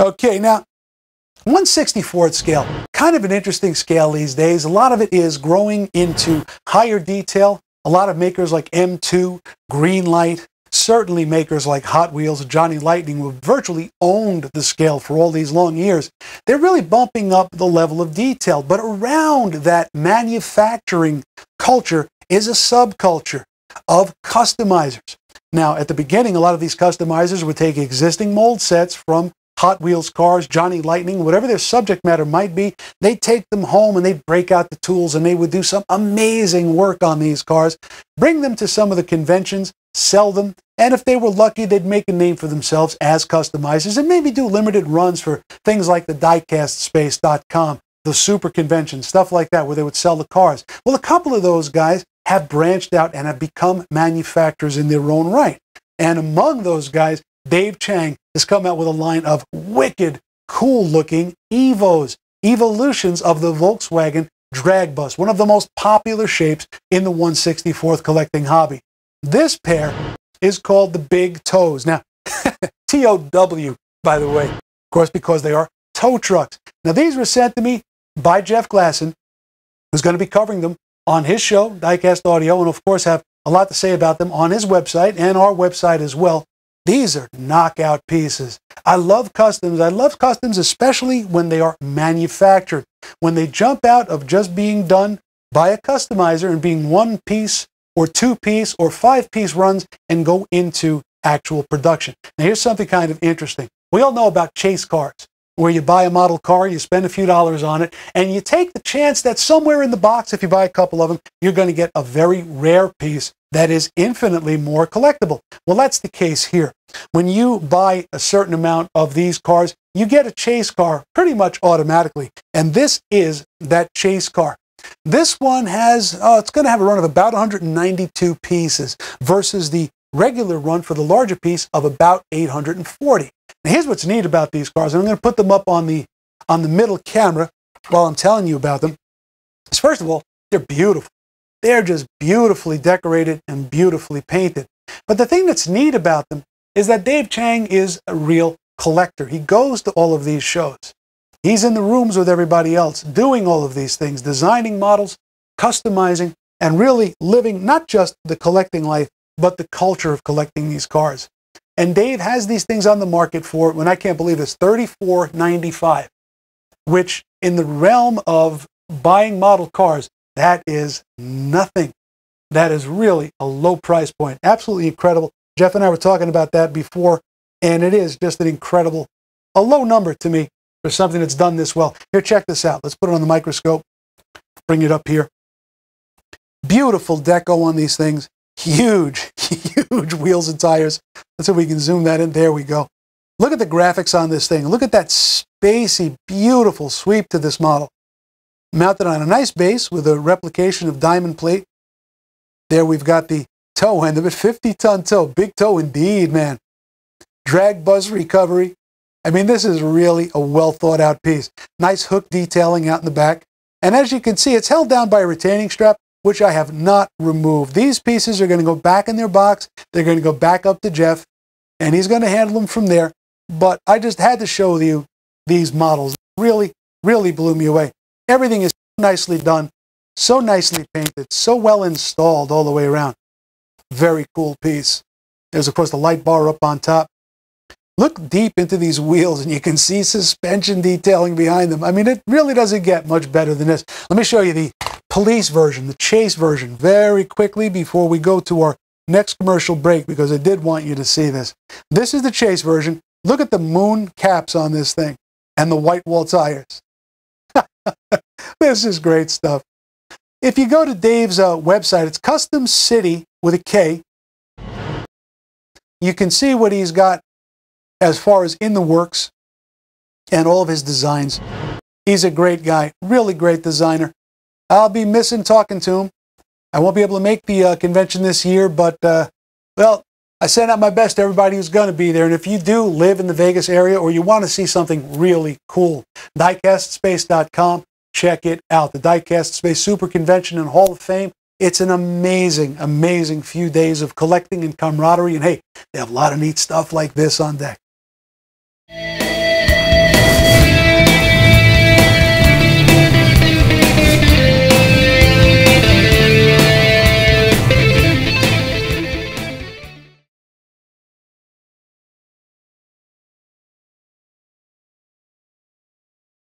Okay, now 164th scale, kind of an interesting scale these days. A lot of it is growing into higher detail. A lot of makers like M2, Greenlight, certainly makers like Hot Wheels, Johnny Lightning, who virtually owned the scale for all these long years, they're really bumping up the level of detail. But around that manufacturing culture is a subculture of customizers. Now, at the beginning, a lot of these customizers would take existing mold sets from Hot Wheels cars, Johnny Lightning, whatever their subject matter might be, they'd take them home and they'd break out the tools and they would do some amazing work on these cars, bring them to some of the conventions, sell them, and if they were lucky, they'd make a name for themselves as customizers and maybe do limited runs for things like the diecastspace.com, the super convention, stuff like that, where they would sell the cars. Well, a couple of those guys have branched out and have become manufacturers in their own right. And among those guys, Dave Chang has come out with a line of wicked, cool looking Evos, evolutions of the Volkswagen drag bus, one of the most popular shapes in the 164th collecting hobby. This pair is called the Big Tows. Now, T O W, by the way, of course, because they are tow trucks. Now, these were sent to me by Jeff Glasson, who's going to be covering them on his show, Diecast Audio, and of course, have a lot to say about them on his website and our website as well. These are knockout pieces. I love customs. I love customs, especially when they are manufactured. When they jump out of just being done by a customizer and being one piece or two piece or five piece runs and go into actual production. Now, here's something kind of interesting. We all know about chase cars, where you buy a model car, you spend a few dollars on it, and you take the chance that somewhere in the box, if you buy a couple of them, you're going to get a very rare piece that is infinitely more collectible. Well, that's the case here. When you buy a certain amount of these cars, you get a chase car pretty much automatically. And this is that chase car. This one has, oh, it's going to have a run of about 192 pieces versus the regular run for the larger piece of about 840. Now, here's what's neat about these cars. And I'm going to put them up on the, on the middle camera while I'm telling you about them. Is first of all, they're beautiful. They're just beautifully decorated and beautifully painted. But the thing that's neat about them is that Dave Chang is a real collector. He goes to all of these shows. He's in the rooms with everybody else doing all of these things, designing models, customizing, and really living not just the collecting life, but the culture of collecting these cars. And Dave has these things on the market for, when I can't believe this, $34.95, which in the realm of buying model cars, that is nothing. That is really a low price point. Absolutely incredible. Jeff and I were talking about that before, and it is just an incredible, a low number to me for something that's done this well. Here, check this out. Let's put it on the microscope. Bring it up here. Beautiful deco on these things. Huge, huge wheels and tires. Let's see if we can zoom that in. There we go. Look at the graphics on this thing. Look at that spacey, beautiful sweep to this model. Mounted on a nice base with a replication of diamond plate. There we've got the tow end of it, 50 ton tow. Big Tow indeed, man. Drag bus recovery. I mean, this is really a well thought out piece. Nice hook detailing out in the back. And as you can see, it's held down by a retaining strap, which I have not removed. These pieces are going to go back in their box. They're going to go back up to Jeff, and he's going to handle them from there. But I just had to show you these models. Really, really blew me away. Everything is nicely done, so nicely painted, so well installed all the way around. Very cool piece. There's, of course, the light bar up on top. Look deep into these wheels and you can see suspension detailing behind them. I mean, it really doesn't get much better than this. Let me show you the police version, the chase version, very quickly before we go to our next commercial break because I did want you to see this. This is the chase version. Look at the moon caps on this thing and the white wall tires. this is great stuff. If you go to Dave's uh, website, it's Kustom City with a K. You can see what he's got as far as in the works and all of his designs. He's a great guy, really great designer. I'll be missing talking to him. I won't be able to make the uh, convention this year, but uh, well, I sent out my best to everybody who's going to be there. And if you do live in the Vegas area or you want to see something really cool, diecastspace.com, check it out. The Diecast Space Super Convention and Hall of Fame. It's an amazing, amazing few days of collecting and camaraderie. And hey, they have a lot of neat stuff like this on deck.